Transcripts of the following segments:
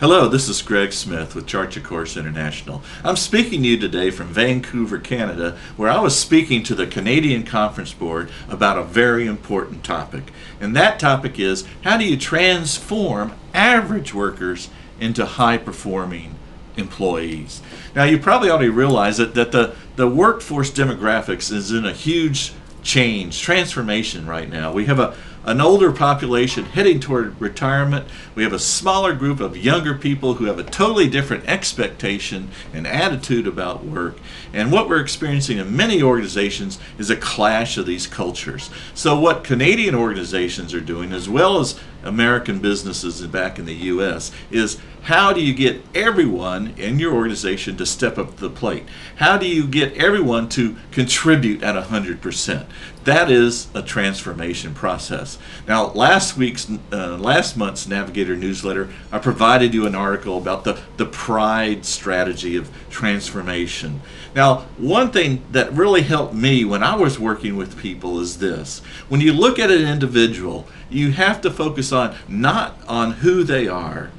Hello, this is Greg Smith with Chart Your Course International. I'm speaking to you today from Vancouver, Canada, where I was speaking to the Canadian Conference Board about a very important topic. And that topic is how do you transform average workers into high performing employees? Now, you probably already realize that, that the, the workforce demographics is in a huge change, transformation right now. We have a an older population heading toward retirement. We have a smaller group of younger people who have a totally different expectation and attitude about work. And what we're experiencing in many organizations is a clash of these cultures. So, what Canadian organizations are doing, as well as American businesses back in the U.S., is how do you get everyone in your organization to step up the plate? How do you get everyone to contribute at 100%? That is a transformation Now, last week's, uh, last month's Navigator newsletter, I provided you an article about the, the pride strategy of transformation. Now, one thing that really helped me when I was working with people is this. When you look at an individual, you have to focus on not on who they are,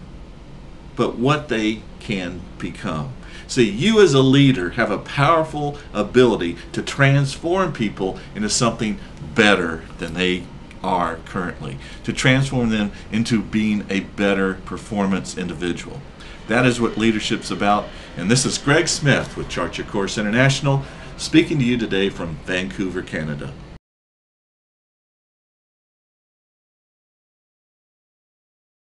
but what they can become. See, you as a leader have a powerful ability to transform people into something better than they are currently, to transform them into being a better performance individual. That is what leadership's about. And this is Greg Smith with Chart Your Course International, speaking to you today from Vancouver, Canada.